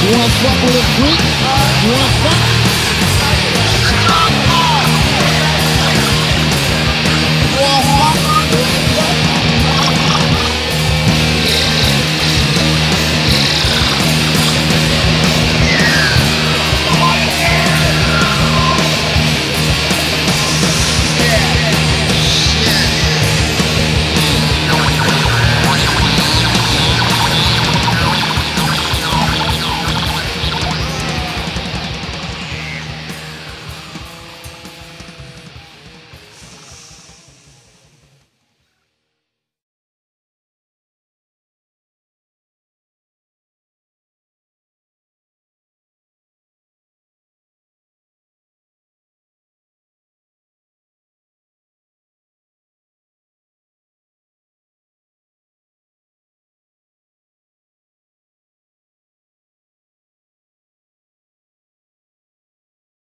You wanna fuck with a freak? You wanna fuck?